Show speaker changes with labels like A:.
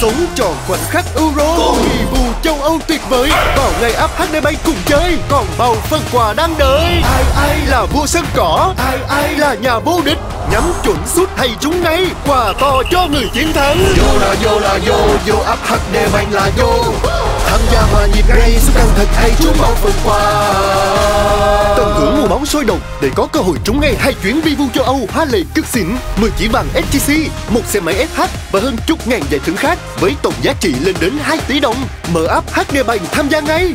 A: Sống tròn khoảnh khắc Euro Kỳ bù châu Âu tuyệt vời. Vào ngày app HD bay cùng chơi. Còn bao phần quà đang đợi. Ai ai là vua sân cỏ? Ai ai là nhà vô địch? Nhắm chuẩn suốt hay chúng ngay? Quà to cho người chiến thắng. Vô là vô là, vô Vô app HD bay là vô. Tham gia hòa nhịp ngay Sức căng thật hay chúng bao phần quà sôi động để có cơ hội trúng ngay hai chuyến vi vu châu Âu hoa lệ cực xịn 10 chỉ vàng STC, một xe máy SH và hơn chục ngàn giải thưởng khác với tổng giá trị lên đến 2 tỷ đồng. Mở app HD Bank tham gia ngay.